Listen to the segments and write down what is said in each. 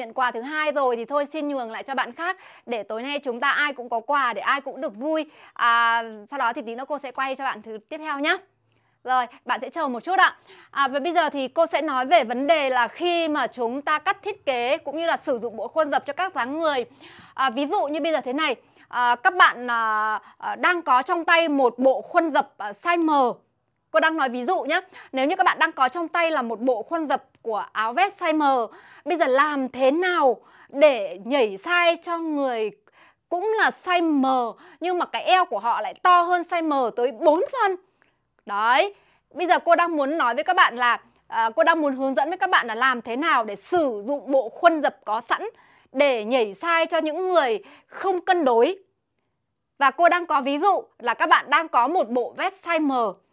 Nhận quà thứ hai rồi thì thôi xin nhường lại cho bạn khác để tối nay chúng ta ai cũng có quà để ai cũng được vui. À, sau đó thì tí nữa cô sẽ quay cho bạn thứ tiếp theo nhé. Rồi, bạn sẽ chờ một chút ạ. À, và bây giờ thì cô sẽ nói về vấn đề là khi mà chúng ta cắt thiết kế cũng như là sử dụng bộ khuôn dập cho các dáng người. À, ví dụ như bây giờ thế này, à, các bạn à, à, đang có trong tay một bộ khuôn dập à, size M. Cô đang nói ví dụ nhé. Nếu như các bạn đang có trong tay là một bộ khuôn dập của áo vest size M, bây giờ làm thế nào để nhảy size cho người cũng là size M nhưng mà cái eo của họ lại to hơn size M tới 4 phân. Đấy, bây giờ cô đang muốn nói với các bạn là à, cô đang muốn hướng dẫn với các bạn là làm thế nào để sử dụng bộ khuôn dập có sẵn để nhảy size cho những người không cân đối. Và cô đang có ví dụ là các bạn đang có một bộ vest size M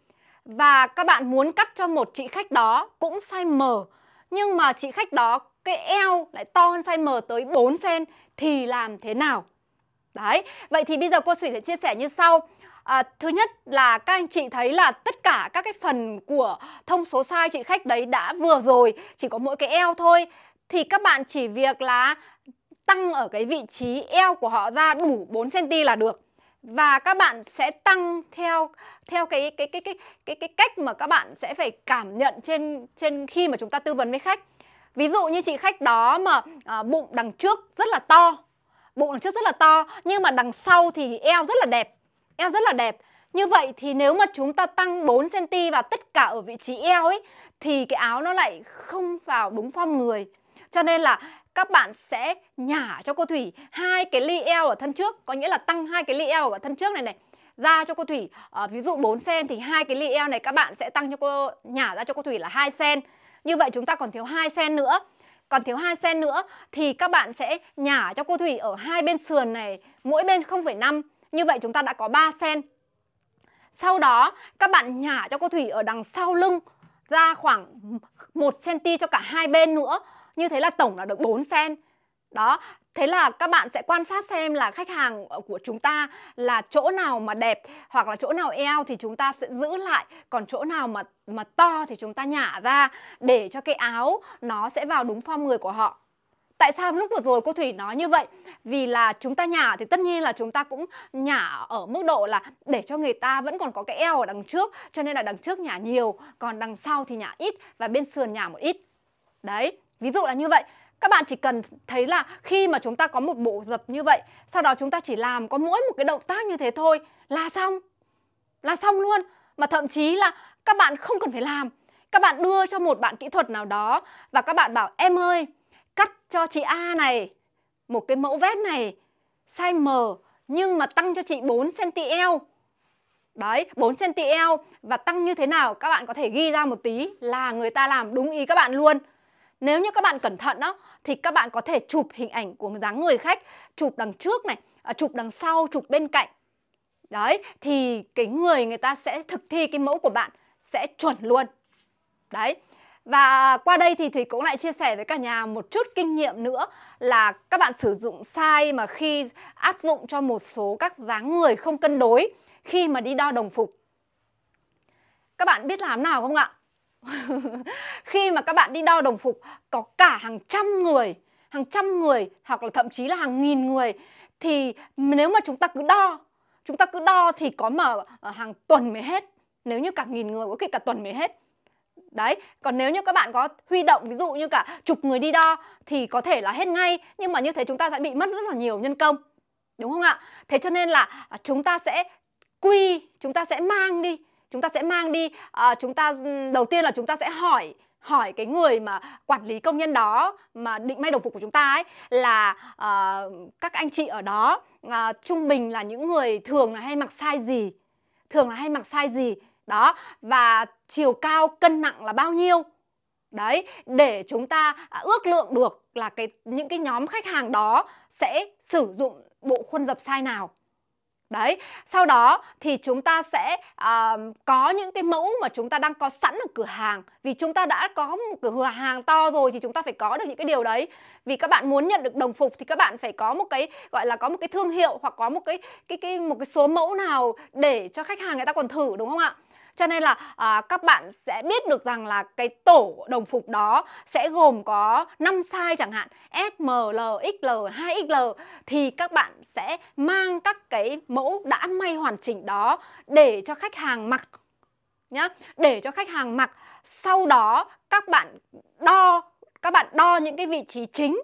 và các bạn muốn cắt cho một chị khách đó cũng size M nhưng mà chị khách đó cái eo lại to hơn size M tới 4 cm thì làm thế nào? Đấy, vậy thì bây giờ cô Thủy sẽ chia sẻ như sau. À, thứ nhất là các anh chị thấy là tất cả các cái phần của thông số size chị khách đấy đã vừa rồi, chỉ có mỗi cái eo thôi. Thì các bạn chỉ việc là tăng ở cái vị trí eo của họ ra đủ 4cm là được. Và các bạn sẽ tăng theo theo cái cái cái cái cái cái cách mà các bạn sẽ phải cảm nhận trên trên khi mà chúng ta tư vấn với khách. Ví dụ như chị khách đó mà à, bụng đằng trước rất là to Bụng đằng trước rất là to Nhưng mà đằng sau thì eo rất là đẹp Eo rất là đẹp Như vậy thì nếu mà chúng ta tăng 4cm vào tất cả ở vị trí eo ấy Thì cái áo nó lại không vào đúng form người cho nên là các bạn sẽ nhả cho cô Thủy hai cái ly eo ở thân trước Có nghĩa là tăng hai cái ly eo ở thân trước này này ra cho cô Thủy. À, ví dụ 4 cm thì hai cái ly eo này các bạn sẽ tăng cho cô nhả ra cho cô Thủy là 2 cm như vậy chúng ta còn thiếu 2 sen nữa. Còn thiếu 2 sen nữa Thì các bạn sẽ nhả cho cô Thủy ở hai bên sườn này Mỗi bên 0,5 Như vậy chúng ta đã có 3 sen. Sau đó các bạn nhả cho cô Thủy ở đằng sau lưng Ra khoảng 1cm cho cả hai bên nữa. Như thế là tổng là được 4 sen đó, thế là các bạn sẽ quan sát xem là khách hàng ờ, của chúng ta là chỗ nào mà đẹp hoặc là chỗ nào eo thì chúng ta sẽ giữ lại, còn chỗ nào mà mà to thì chúng ta nhả ra để cho cái áo nó sẽ vào đúng form người của họ. Tại sao lúc vừa rồi cô Thủy nói như vậy? Vì là chúng ta nhả thì tất nhiên là chúng ta cũng nhả ở mức độ là để cho người ta vẫn còn có cái eo ở đằng trước Cho nên là đằng trước nhả nhiều, còn đằng sau thì nhả ít và bên sườn nhả một ít Đấy, ví dụ là như vậy. Các bạn chỉ cần thấy là khi mà chúng ta có một bộ dập như vậy Sau đó chúng ta chỉ làm có mỗi một cái động tác như thế thôi Là xong. Là xong luôn. Mà thậm chí là các bạn không cần phải làm. Các bạn đưa cho một bạn kỹ thuật nào đó Và các bạn bảo em ơi Cắt cho chị A này Một cái mẫu vest này Size M Nhưng mà tăng cho chị 4cm eo. Đấy, 4cm eo. Và tăng như thế nào các bạn có thể ghi ra một tí Là người ta làm đúng ý các bạn luôn nếu như các bạn cẩn thận đó thì các bạn có thể chụp hình ảnh của dáng người khách, chụp đằng trước này, à, chụp đằng sau, chụp bên cạnh. Đấy, thì cái người người ta sẽ thực thi cái mẫu của bạn sẽ chuẩn luôn. Đấy. Và qua đây thì Thủy cũng lại chia sẻ với cả nhà một chút kinh nghiệm nữa là các bạn sử dụng sai mà khi áp dụng cho một số các dáng người không cân đối khi mà đi đo đồng phục. Các bạn biết làm nào không ạ? Khi mà các bạn đi đo đồng phục có cả hàng trăm người hàng trăm người hoặc là thậm chí là hàng nghìn người thì nếu mà chúng ta cứ đo chúng ta cứ đo thì có mà ờ, hàng tuần mới hết. Nếu như cả nghìn người có khi cả tuần mới hết. Đấy, còn nếu như các bạn có huy động ví dụ như cả chục người đi đo thì có thể là hết ngay Nhưng mà như thế chúng ta sẽ bị mất rất là nhiều nhân công. Đúng không ạ? Thế cho nên là à, chúng ta sẽ quy, chúng ta sẽ mang đi chúng ta sẽ mang đi à, chúng ta ừ, đầu tiên là chúng ta sẽ hỏi hỏi cái người mà quản lý công nhân đó mà định may đồng phục của chúng ta ấy là uh, các anh chị ở đó uh, trung bình là những người thường là hay mặc size gì? Thường là hay mặc size gì? Đó và chiều cao cân nặng là bao nhiêu? Đấy để chúng ta à, ước lượng được là cái những cái nhóm khách hàng đó sẽ sử dụng bộ khuôn dập size nào. Đấy, sau đó thì chúng ta sẽ uh, có những cái mẫu mà chúng ta đang có sẵn ở cửa hàng Vì chúng ta đã có một cửa hàng to rồi thì chúng ta phải có được những cái điều đấy Vì các bạn muốn nhận được đồng phục thì các bạn phải có một cái gọi là có một cái thương hiệu hoặc có một cái cái cái một cái số mẫu nào để cho khách hàng người ta còn thử đúng không ạ? Cho nên là à, các bạn sẽ biết được rằng là cái tổ đồng phục đó sẽ gồm có 5 size chẳng hạn S, M, L, XL, 2XL thì các bạn sẽ mang các cái mẫu đã may hoàn chỉnh đó để cho khách hàng mặc nhá để cho khách hàng mặc. Sau đó các bạn đo các bạn đo những cái vị trí chính.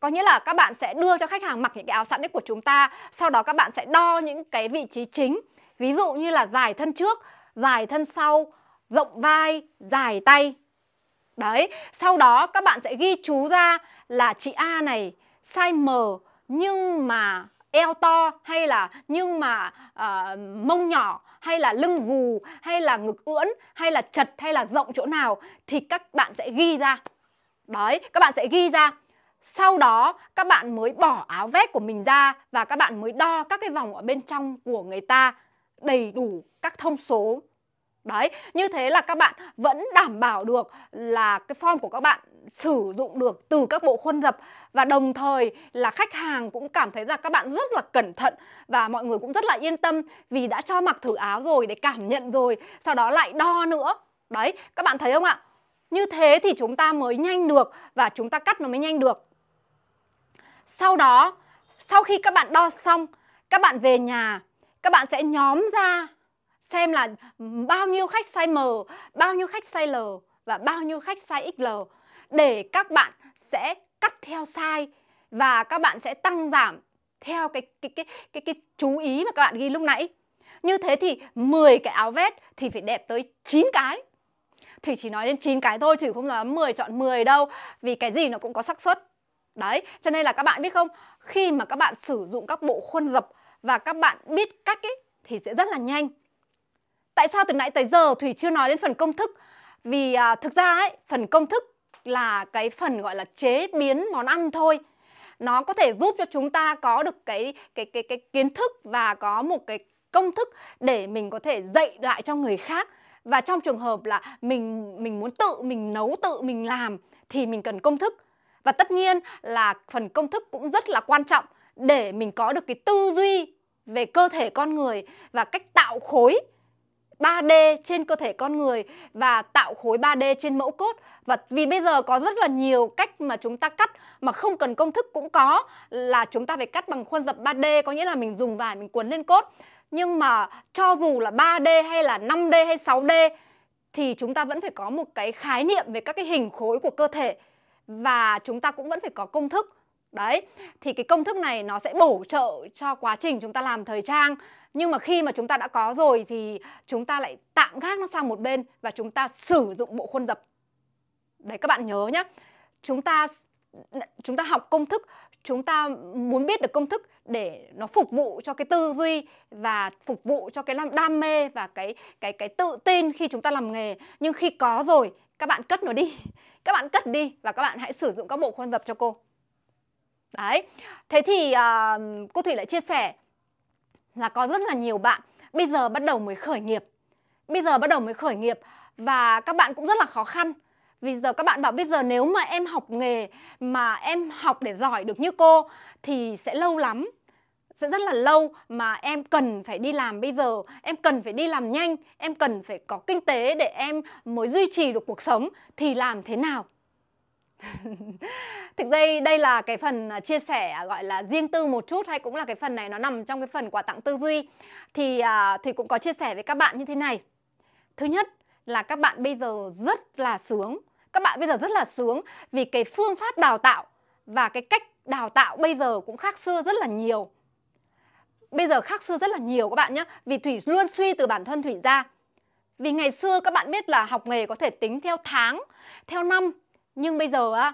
Có nghĩa là các bạn sẽ đưa cho khách hàng mặc những cái áo sẵn đấy của chúng ta sau đó các bạn sẽ đo những cái vị trí chính. Ví dụ như là dài thân trước dài thân sau rộng vai dài tay. Đấy sau đó các bạn sẽ ghi chú ra là chị A này size M nhưng mà eo to hay là nhưng mà uh, mông nhỏ hay là lưng gù hay là ngực ưỡn hay là chật hay là rộng chỗ nào thì các bạn sẽ ghi ra. Đấy các bạn sẽ ghi ra. Sau đó các bạn mới bỏ áo vest của mình ra và các bạn mới đo các cái vòng ở bên trong của người ta đầy đủ các thông số. Đấy, như thế là các bạn vẫn đảm bảo được là cái form của các bạn sử dụng được từ các bộ khuôn dập và đồng thời là khách hàng cũng cảm thấy là các bạn rất là cẩn thận và mọi người cũng rất là yên tâm vì đã cho mặc thử áo rồi để cảm nhận rồi, sau đó lại đo nữa. Đấy, các bạn thấy không ạ? Như thế thì chúng ta mới nhanh được và chúng ta cắt nó mới nhanh được. Sau đó, sau khi các bạn đo xong, các bạn về nhà, các bạn sẽ nhóm ra xem là bao nhiêu khách size M, bao nhiêu khách size L và bao nhiêu khách size XL để các bạn sẽ cắt theo size và các bạn sẽ tăng giảm theo cái cái cái cái cái chú ý mà các bạn ghi lúc nãy. Như thế thì 10 cái áo vest thì phải đẹp tới 9 cái. Thủy chỉ nói đến 9 cái thôi, chứ không dám 10 chọn 10 đâu Vì cái gì nó cũng có xác suất Đấy, cho nên là các bạn biết không Khi mà các bạn sử dụng các bộ khuôn dập Và các bạn biết cách ấy Thì sẽ rất là nhanh Tại sao từ nãy tới giờ Thủy chưa nói đến phần công thức? Vì à, thực ra ấy, phần công thức là cái phần gọi là chế biến món ăn thôi. Nó có thể giúp cho chúng ta có được cái cái cái cái kiến thức và có một cái công thức để mình có thể dạy lại cho người khác. Và trong trường hợp là mình mình muốn tự mình nấu tự mình làm thì mình cần công thức. Và tất nhiên là phần công thức cũng rất là quan trọng để mình có được cái tư duy về cơ thể con người và cách tạo khối. 3D trên cơ thể con người và tạo khối 3D trên mẫu cốt. Và vì bây giờ có rất là nhiều cách mà chúng ta cắt mà không cần công thức cũng có, là chúng ta phải cắt bằng khuôn dập 3D có nghĩa là mình dùng vải, mình quấn lên cốt. Nhưng mà cho dù là 3D hay là 5D hay 6D thì chúng ta vẫn phải có một cái khái niệm về các cái hình khối của cơ thể. Và chúng ta cũng vẫn phải có công thức. Đấy, thì cái công thức này nó sẽ bổ trợ cho quá trình chúng ta làm thời trang. Nhưng mà khi mà chúng ta đã có rồi thì chúng ta lại tạm gác nó sang một bên Và chúng ta sử dụng bộ khuôn dập. Đấy các bạn nhớ nhé Chúng ta chúng ta học công thức Chúng ta muốn biết được công thức để nó phục vụ cho cái tư duy và phục vụ cho cái đam mê và cái cái cái tự tin khi chúng ta làm nghề. Nhưng khi có rồi các bạn cất nó đi. Các bạn cất đi và các bạn hãy sử dụng các bộ khuôn dập cho cô. Đấy, thế thì uh, cô Thủy lại chia sẻ là có rất là nhiều bạn bây giờ bắt đầu mới khởi nghiệp. Bây giờ bắt đầu mới khởi nghiệp và các bạn cũng rất là khó khăn. Vì giờ các bạn bảo bây giờ nếu mà em học nghề mà em học để giỏi được như cô thì sẽ lâu lắm sẽ rất là lâu. Mà em cần phải đi làm bây giờ em cần phải đi làm nhanh em cần phải có kinh tế để em mới duy trì được cuộc sống thì làm thế nào? Thực ra đây là cái phần à, chia sẻ à, gọi là riêng tư một chút hay cũng là cái phần này nó nằm trong cái phần quà tặng tư duy thì à, uh, Thủy cũng có chia sẻ với các bạn như thế này. Thứ nhất là các bạn bây giờ rất là sướng. Các bạn bây giờ rất là sướng vì cái phương pháp đào tạo và cái cách đào tạo bây giờ cũng khác xưa rất là nhiều. Bây giờ khác xưa rất là nhiều các bạn nhé Vì Thủy luôn suy từ bản thân Thủy ra Vì ngày xưa các bạn biết là học nghề có thể tính theo tháng Theo năm nhưng bây giờ á